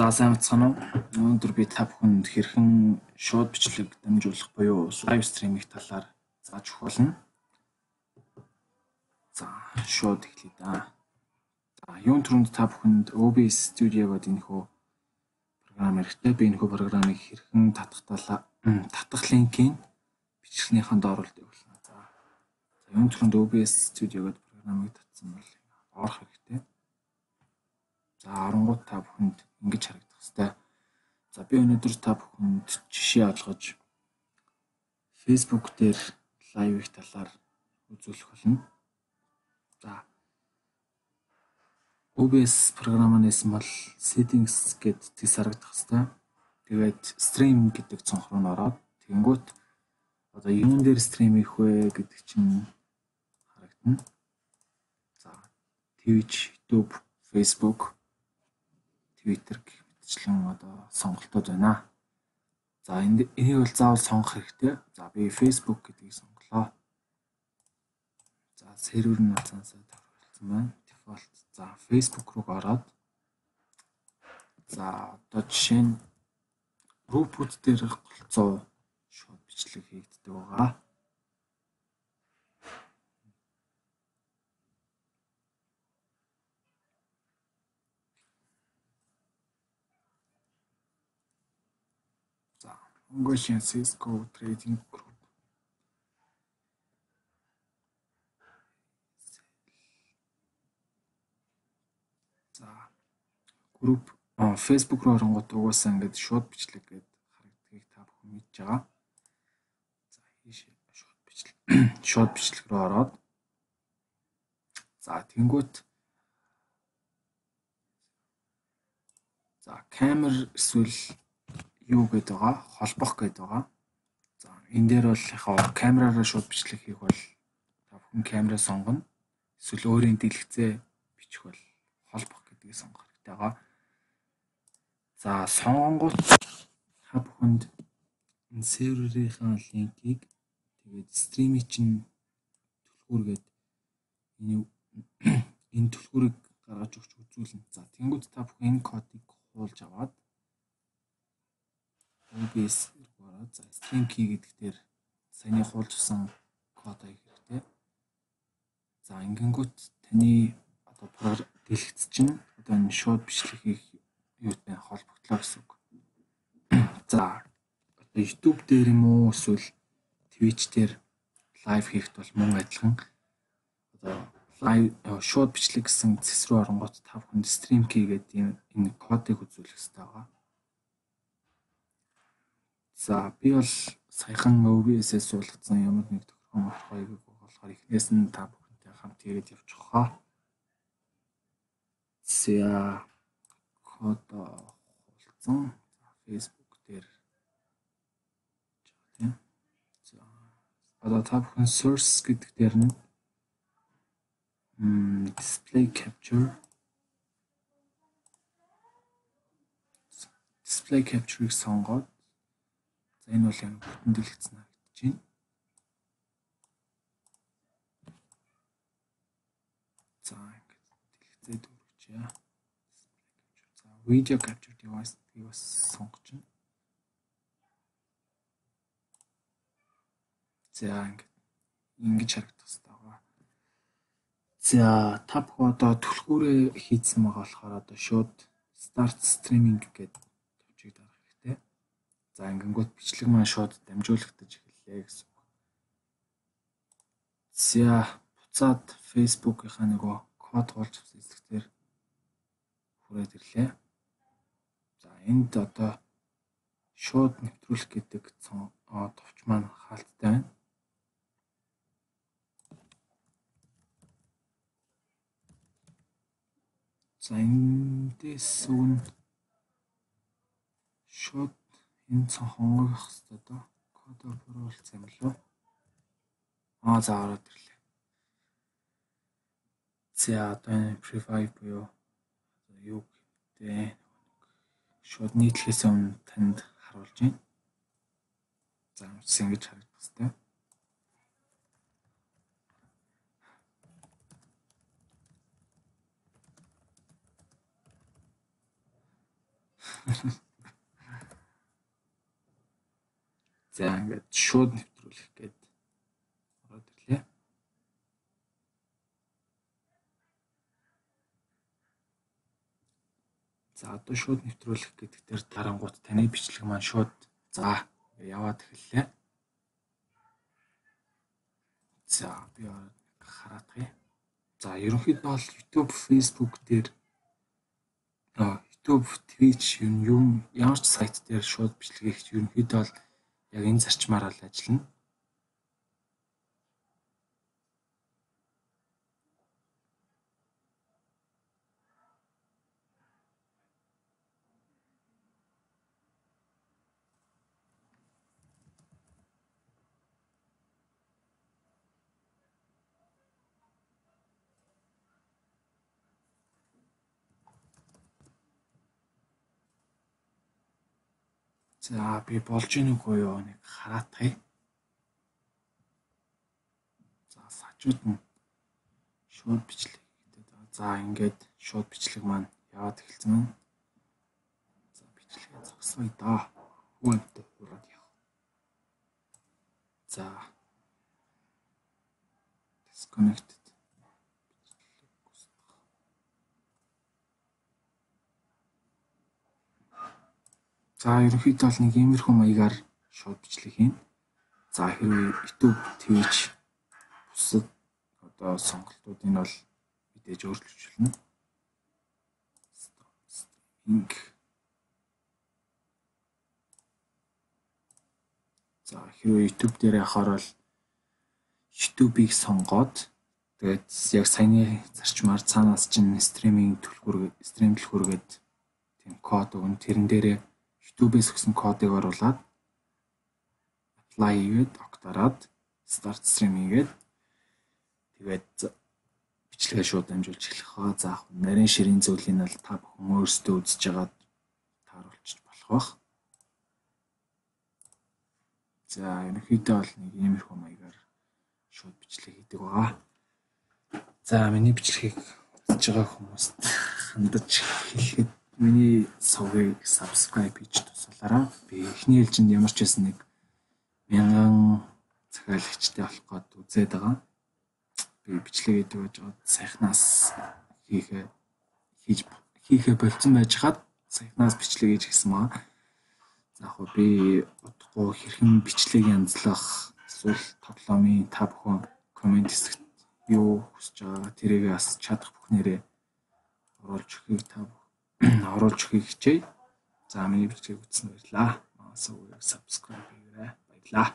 За сайн бацхан уу. Өнөөдөр би та бүхэнд хэрхэн шууд бичлэг дамжуулах буюу лайв стриминг талаар зааж өгөх болно. За шууд эхлэе да. За юун түрүүнд та бүхэнд OBS Studio гэдэг энэхүү програм хэрэгтэй. Би энэхүү програмыг хэрхэн татахталаа татах линкийг бичлэгнийхэн дооруулдаг болно. За юун түрүүнд OBS Studio гэдэг програмыг татсан бол орох хэрэгтэй. За 13 та бүхэнд ингэж харагдах хэвээр. За би өнөөдөр та бүхэнд жишээ олгож Facebook дээр лайвыг талаар үзүүлэх болно. За OBS програмынес мал settings гэд тийс харагдах хэвээр. Тэгээд stream гэдэг цонх руу ороод тэгэнгүүт одоо юун дээр стрим хийх вэ гэдэг чинь харагдана. За Twitch, YouTube, Facebook Twitter гэх мэтчлэн одоо сонголтууд байна. За энийг бол заавал сонгох хэрэгтэй. За би Facebook гэдгийг сонголоо. За сервер нь цаасаа тавьсан байна. Default. За Facebook руу ороод за одоо жишээ нь группүүд дээр голцоо шууд бичлэг хийгддэг байгаа. Mongolian Cisco Trading Group. Групп Facebook руу оронгот угаасаа ингээд шууд бичлэг гээд харагдгийг та бүхэн мэдж байгаа. За хийшээ шууд бичлэг шууд бичлэг рүү ороод за тэнгуут за камер эсвэл юу гэдэг байгаа холбох гэдэг байгаа. За энэ дээр бол яхаа камераараа шууд бичлэг хийх бол та бүхэн камера сонгоно. Эсвэл өөрийн дэлгэцээ бичих бол холбох гэдгийг сонгох хэрэгтэй байгаа. За сонгонгууд та бүхэнд энэ серверийнхаа линкийг тэгээд стримийг чинь түлхүүргээд энэ энэ түлхүүрийг гаргаж өгч үзүүлнэ. За тэнгууд та бүхэн энэ кодыг хуулж аваад OBS ороод за stream key гэдэг дээр саяны хуулжсан код аяг хэрэгтэй. За ингэнгүүт таны одоо програм дэлгэц чинь одоо энэ шууд бичлэг хийх юутай холбогдлоо гэсэн үг. За одоо YouTube дээр юм уу эсвэл Twitch дээр лайв хийхд бол мөн адилхан одоо лайв шууд бичлэг гэсэн цэс рүү оронгот та бүхэнд stream key гэдэг энэ кодыг үзүүлэх хэрэгтэй байгаа. За би бол саяхан OBS-ээс суулгацсан ямар нэг тохирхон болохыг болохоор эхнээс нь та бүхэнтэй хамт тэгээд явчих хаа. За код хулцсан. Facebook дээр тийм. За одоо та бүхэн source гэдэг дээр нь display capture display capture-ыг сонгоод энэ бол яг бүтэн дэлгэцэн харагдаж байна. За ингээд дэлгэцээ дүүргэж. За видео capture device-ийг бас сонгож байна. За ингээд ингэж харагдах хэрэгтэй байгаа. За та бүхэн одоо түлхүүрээ хийцэн байгаа болохоор одоо шууд start streaming гэдэг За ингэнгүүт бичлэг маань шууд дамжуулагдаж эхэллээ гэсэн үг. За буцаад Facebook-ийнхаа нөгөө код гуулж авсан эсрэгтэр хүрээд ирлээ. За энд одоо шууд нэвтрүүлэх гэдэг товч маань хаалттай байна. За эндээс үн шууд Энэ цан хонгох хэвээр доо. Код оруулсан юм лөө. Аа за ороод ирлээ. За одоо энэ prefire буюу юу гэдэг шууд нийтлэхээс өмнө танд харуулж байна. За үс ингэж харагдах хэвээр. За ингээд шууд нэвтрүүлэх гээд ороод ирлээ. За одоо шууд нэвтрүүлэх гэдэг дээр дарангууд таны бичлэг маань шууд за яваад эхэллээ. За би хараадах. За ерөнхийдөө бол YouTube, Facebook дээр YouTube, Twitch юм ямар ч сайт дээр шууд бичлэг хийх ерөнхийдөө бол яг энэ зарчмаар л ажиллана. За би болж ийн үгүй юу нэг хараатгая. За сажууд нь шууд бичлэг гэдэг. За ингээд шууд бичлэг маань яваад эхэлсэн байна. За бичлэгээ зогсоё да. Үүнтэй За ерөнхийдөө бол нэг иймэрхүү маягаар шууд бичлэг хийн. За хэрвээ YouTube, Twitch бусад одоо сонголтуудыг бол мэдээж өөрчлөлтүүлнэ. Инг За хэрвээ YouTube дээр яхаар бол YouTube-ийг сонгоод тэгээд яг саяны зарчмаар цаанаас чинь стриминг түлхүүр стрим түлхүүргээд тийм код өгөн тэрэн дээрээ YouTube-ээс өгсөн кодыг оруулаад apply хийгээд огтараад start stream хийгээд тэгээд бичлэгээ шууд дамжуулж эхлэх хаа. За яг нарийн ширийн зүйлийг нь та бүхэн өөрсдөө үзэж байгаад тааруулчих болох бах. За ерөнхийдөө бол нэг иймэрхүү маягаар шууд бичлэг хийдэг байгаа. За миний бичлэгийг үзэж байгаа хүмүүст хандаж хэлэхэд миний сувгийг subscribe хийж тусалаарай. Би эхний ээлжинд ямар ч байсан нэг мянган захиалагчтай болох гээд үзээд байгаа. Би бичлэг хийдэг байж байгаа сайхнаас хийхээ хийж хийхээ болцсон байж хаад сайхнаас бичлэг хийж гисэн маа. За яг би утгагүй хэрхэн бичлэг янзлах эсвэл тоглоомын та бүхэн комент хэсэгт юу хүсэж байгаа тэрийг бас чадах бүхнээрээ оруулж өгөхийг та оруулж өгөхийг хичээе. За миний бичлэгийг үзсэн баярлалаа. Subscribe хийгээрэй. Баярлалаа.